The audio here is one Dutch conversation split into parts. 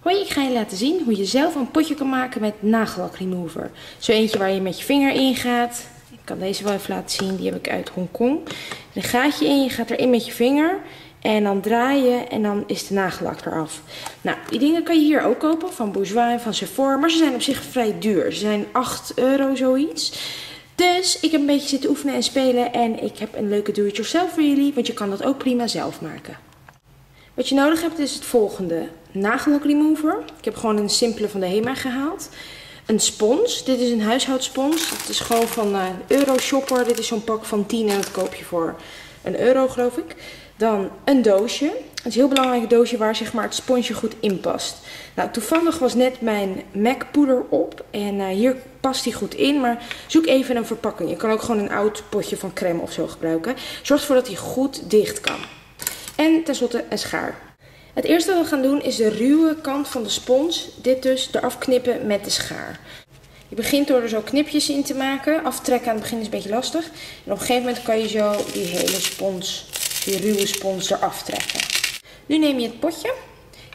Hoi, ik ga je laten zien hoe je zelf een potje kan maken met nagellak remover. Zo eentje waar je met je vinger in gaat. Ik kan deze wel even laten zien, die heb ik uit Hongkong. Een gaatje in, je gaat erin met je vinger. En dan draai je en dan is de nagellak eraf. Nou, die dingen kan je hier ook kopen, van Bourjois en van Sephora. Maar ze zijn op zich vrij duur. Ze zijn 8 euro zoiets. Dus ik heb een beetje zitten oefenen en spelen. En ik heb een leuke do-it-yourself voor jullie. Want je kan dat ook prima zelf maken. Wat je nodig hebt is het volgende. Nagellak remover. Ik heb gewoon een simpele van de HEMA gehaald. Een spons. Dit is een huishoudspons. Het is gewoon van uh, Euroshopper. Dit is zo'n pak van 10 en dat koop je voor een euro geloof ik. Dan een doosje. Het is een heel belangrijk doosje waar zeg maar, het sponsje goed in past. Nou, toevallig was net mijn MAC poeder op. En uh, hier past die goed in. Maar zoek even een verpakking. Je kan ook gewoon een oud potje van crème of zo gebruiken. Zorg ervoor dat hij goed dicht kan. En tenslotte een schaar. Het eerste wat we gaan doen is de ruwe kant van de spons, dit dus, eraf knippen met de schaar. Je begint door er zo knipjes in te maken. Aftrekken aan het begin is een beetje lastig. En op een gegeven moment kan je zo die hele spons, die ruwe spons eraf trekken. Nu neem je het potje.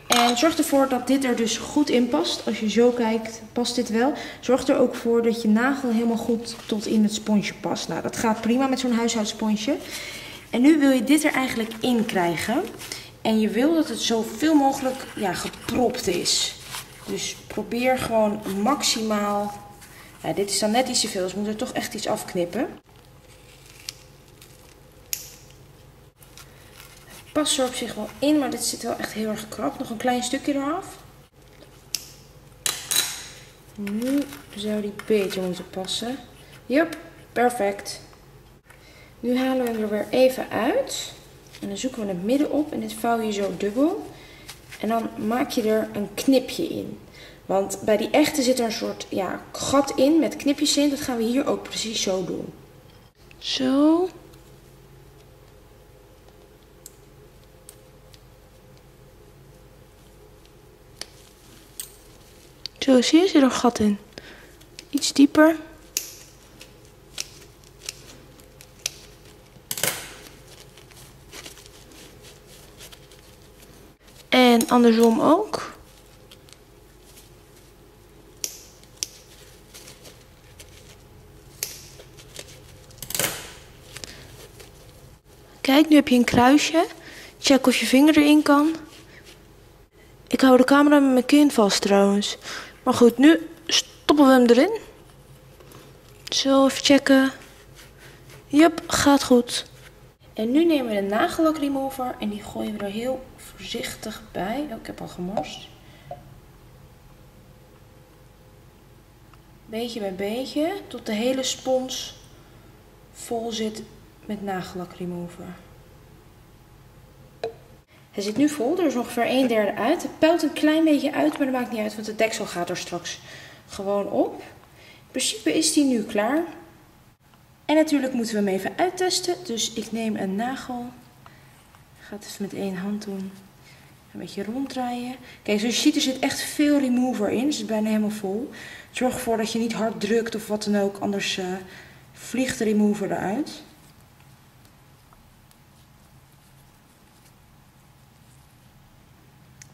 En zorg ervoor dat dit er dus goed in past. Als je zo kijkt, past dit wel. Zorg er ook voor dat je nagel helemaal goed tot in het sponsje past. Nou, dat gaat prima met zo'n huishoudsponsje. En nu wil je dit er eigenlijk in krijgen. En je wil dat het zoveel mogelijk ja, gepropt is. Dus probeer gewoon maximaal. Ja, dit is dan net iets te veel, dus we moeten er toch echt iets afknippen. Het past er op zich wel in, maar dit zit wel echt heel erg krap. Nog een klein stukje eraf. Nu zou die beter moeten passen. Jup, perfect. Nu halen we er weer even uit. En dan zoeken we het midden op en dit vouw je zo dubbel. En dan maak je er een knipje in. Want bij die echte zit er een soort ja, gat in met knipjes in. Dat gaan we hier ook precies zo doen. Zo. Zo, zie je, zit er een gat in. Iets dieper. En andersom ook. Kijk, nu heb je een kruisje. Check of je vinger erin kan. Ik hou de camera met mijn kin vast trouwens. Maar goed, nu stoppen we hem erin. Zo, even checken. Jup, gaat goed. En nu nemen we de nagellak remover en die gooien we er heel voorzichtig bij. Oh, ik heb al gemorst. Beetje bij beetje, tot de hele spons vol zit met nagellak remover. Hij zit nu vol, er is ongeveer een derde uit. Het pelt een klein beetje uit, maar dat maakt niet uit, want de deksel gaat er straks gewoon op. In principe is die nu klaar. En natuurlijk moeten we hem even uittesten. Dus ik neem een nagel. Ik ga het even met één hand doen. Een beetje ronddraaien. Kijk, zoals je ziet er zit echt veel remover in. Het is bijna helemaal vol. Zorg ervoor dat je niet hard drukt of wat dan ook. Anders uh, vliegt de remover eruit.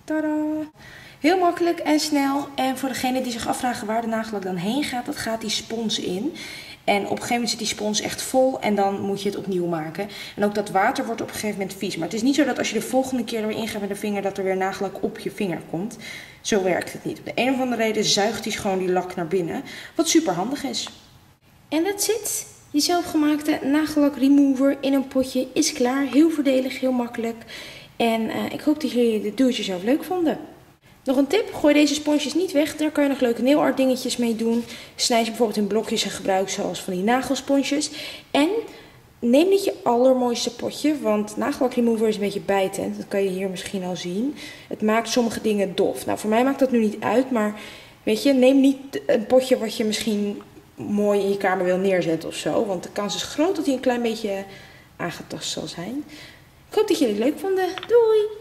Tada! Heel makkelijk en snel. En voor degene die zich afvragen waar de nagellak dan heen gaat, dat gaat die spons in. En op een gegeven moment zit die spons echt vol en dan moet je het opnieuw maken. En ook dat water wordt op een gegeven moment vies. Maar het is niet zo dat als je de volgende keer er weer ingaat met de vinger, dat er weer nagellak op je vinger komt. Zo werkt het niet. Op de een of andere reden zuigt hij gewoon die lak naar binnen. Wat super handig is. En dat zit. Je zelfgemaakte nagellak remover in een potje is klaar. Heel voordelig, heel makkelijk. En uh, ik hoop dat jullie de do-it-yourself leuk vonden. Nog een tip, gooi deze sponsjes niet weg. Daar kan je nog leuke nailart dingetjes mee doen. Snij ze bijvoorbeeld in blokjes en gebruik zoals van die nagelsponsjes. En neem niet je allermooiste potje, want nagellak remover is een beetje bijtend. Dat kan je hier misschien al zien. Het maakt sommige dingen dof. Nou, voor mij maakt dat nu niet uit, maar weet je, neem niet een potje wat je misschien mooi in je kamer wil neerzetten of zo. Want de kans is groot dat hij een klein beetje aangetast zal zijn. Ik hoop dat jullie het leuk vonden. Doei!